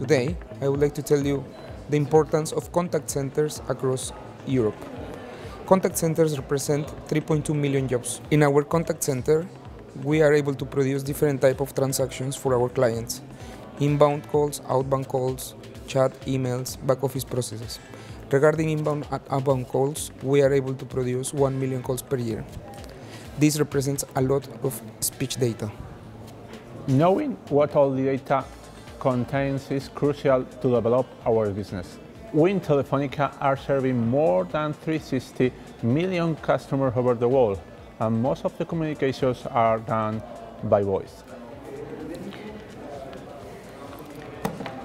Today, I would like to tell you the importance of contact centers across Europe. Contact centers represent 3.2 million jobs. In our contact center, we are able to produce different type of transactions for our clients. Inbound calls, outbound calls, chat, emails, back office processes. Regarding inbound and outbound calls, we are able to produce 1 million calls per year. This represents a lot of speech data. Knowing what all the data contains is crucial to develop our business. We in Telefonica are serving more than 360 million customers over the world, and most of the communications are done by voice.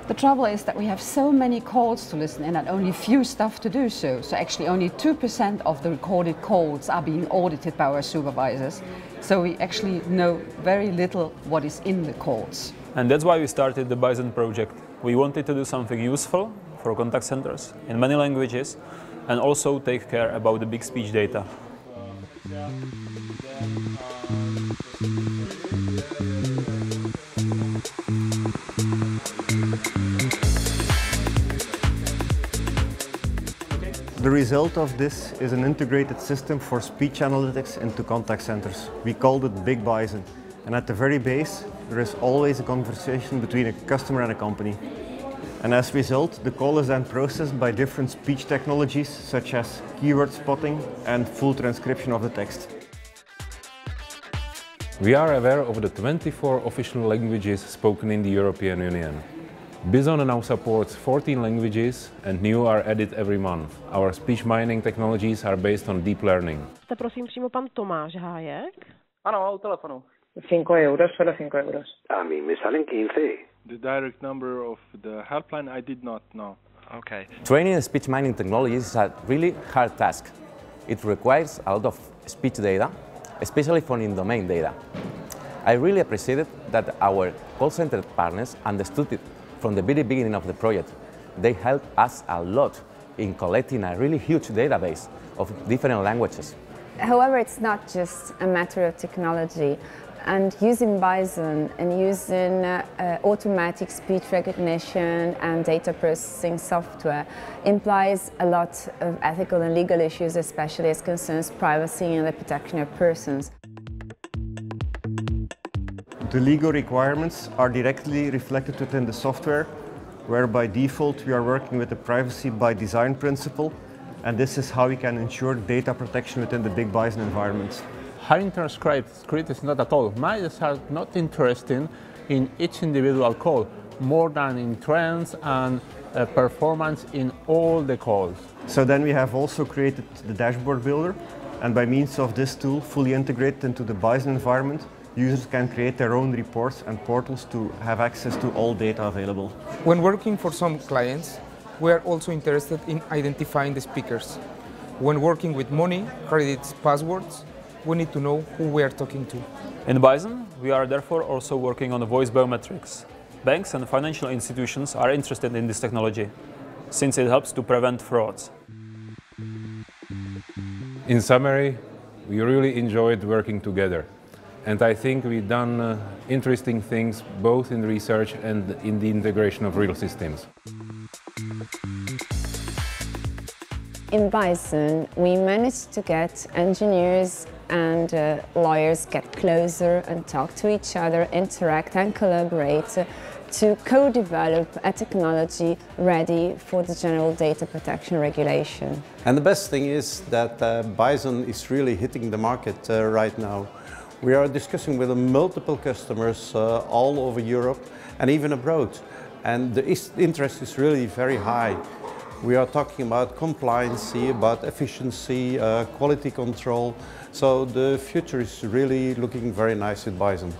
The trouble is that we have so many calls to listen and only few staff to do so. So actually only 2% of the recorded calls are being audited by our supervisors. So we actually know very little what is in the calls. And that's why we started the Bison project. We wanted to do something useful for contact centers in many languages and also take care about the big speech data. The result of this is an integrated system for speech analytics into contact centers. We called it Big Bison. And at the very base, there is always a conversation between a customer and a company. And as a result, the call is then processed by different speech technologies such as keyword spotting and full transcription of the text. We are aware of the 24 official languages spoken in the European Union. Bison now supports 14 languages and new are added every month. Our speech mining technologies are based on deep learning. Jste prosím přímo pan Tomáš Hájek? Ano, u telefonu. 5 euros, solo 5 euros. A mí me salen 15. The direct number of the helpline I did not know. Okay. Training speech mining technologies is a really hard task. It requires a lot of speech data, especially from in-domain data. I really appreciated that our call center partners understood it from the very beginning of the project. They helped us a lot in collecting a really huge database of different languages. However, it's not just a matter of technology. And using Bison and using uh, automatic speech recognition and data processing software implies a lot of ethical and legal issues, especially as concerns privacy and the protection of persons. The legal requirements are directly reflected within the software, where by default we are working with the privacy by design principle, and this is how we can ensure data protection within the Big Bison environment. Having transcribed script is not at all. Miners are not interested in each individual call, more than in trends and uh, performance in all the calls. So then we have also created the dashboard builder, and by means of this tool, fully integrated into the Bison environment, users can create their own reports and portals to have access to all data available. When working for some clients, we are also interested in identifying the speakers. When working with money, credits, passwords, we need to know who we are talking to. In Bison, we are therefore also working on voice biometrics. Banks and financial institutions are interested in this technology, since it helps to prevent frauds. In summary, we really enjoyed working together. And I think we've done uh, interesting things both in research and in the integration of real systems. In Bison, we managed to get engineers and uh, lawyers get closer and talk to each other, interact and collaborate to co-develop a technology ready for the general data protection regulation. And the best thing is that uh, Bison is really hitting the market uh, right now. We are discussing with multiple customers uh, all over Europe and even abroad. And the interest is really very high. We are talking about compliance, about efficiency, uh, quality control. So the future is really looking very nice with Bison.